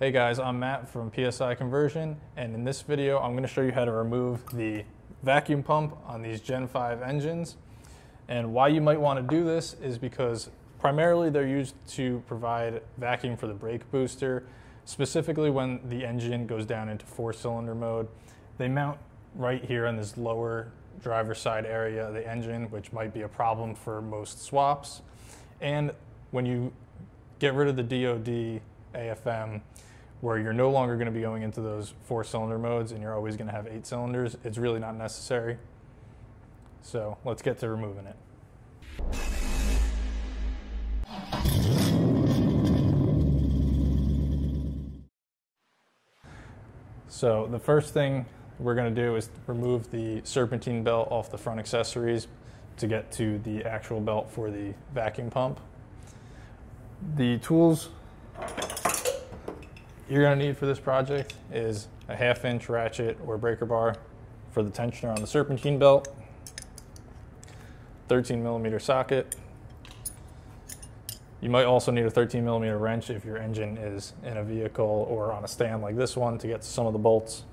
Hey guys, I'm Matt from PSI Conversion, and in this video I'm going to show you how to remove the vacuum pump on these Gen 5 engines. And why you might want to do this is because primarily they're used to provide vacuum for the brake booster, specifically when the engine goes down into four cylinder mode. They mount right here in this lower driver side area of the engine, which might be a problem for most swaps. And when you get rid of the DOD AFM, where you're no longer going to be going into those four cylinder modes and you're always going to have eight cylinders, it's really not necessary. So let's get to removing it. So the first thing we're going to do is remove the serpentine belt off the front accessories to get to the actual belt for the vacuum pump. The tools you're going to need for this project is a half inch ratchet or breaker bar for the tensioner on the serpentine belt, 13 millimeter socket. You might also need a 13 millimeter wrench if your engine is in a vehicle or on a stand like this one to get to some of the bolts.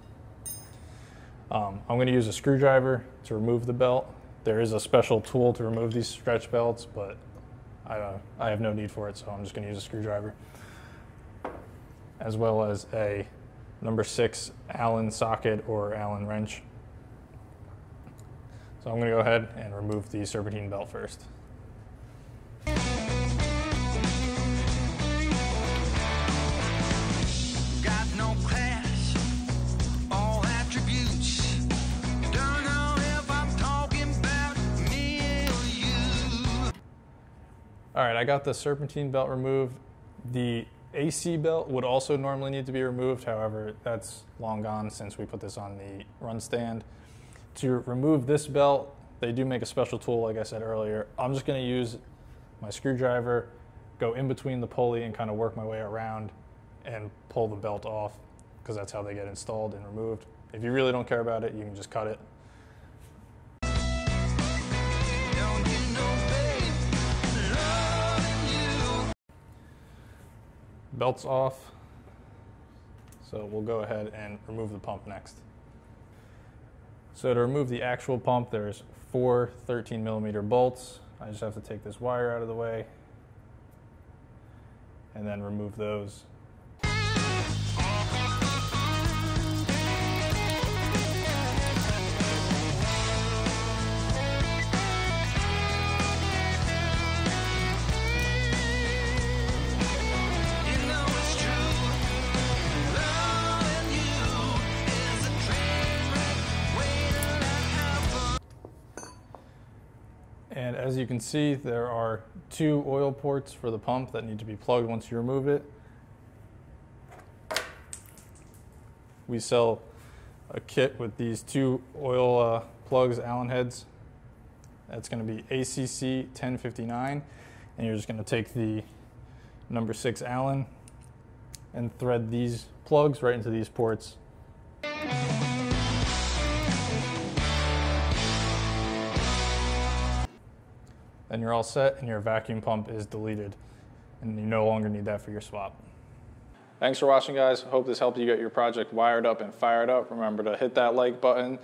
Um, I'm going to use a screwdriver to remove the belt. There is a special tool to remove these stretch belts, but I, uh, I have no need for it, so I'm just going to use a screwdriver as well as a number six Allen socket or Allen wrench. So I'm going to go ahead and remove the serpentine belt first. All right, I got the serpentine belt removed. The AC belt would also normally need to be removed. However, that's long gone since we put this on the run stand. To remove this belt, they do make a special tool, like I said earlier. I'm just gonna use my screwdriver, go in between the pulley and kind of work my way around and pull the belt off because that's how they get installed and removed. If you really don't care about it, you can just cut it belt's off. So we'll go ahead and remove the pump next. So to remove the actual pump, there's four 13 millimeter bolts. I just have to take this wire out of the way and then remove those And as you can see, there are two oil ports for the pump that need to be plugged once you remove it. We sell a kit with these two oil uh, plugs, Allen heads. That's going to be ACC 1059. And you're just going to take the number six Allen and thread these plugs right into these ports. Then you're all set and your vacuum pump is deleted and you no longer need that for your swap. Thanks for watching guys. Hope this helped you get your project wired up and fired up. Remember to hit that like button,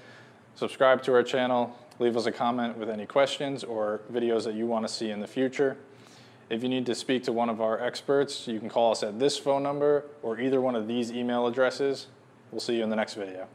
subscribe to our channel, leave us a comment with any questions or videos that you want to see in the future. If you need to speak to one of our experts, you can call us at this phone number or either one of these email addresses. We'll see you in the next video.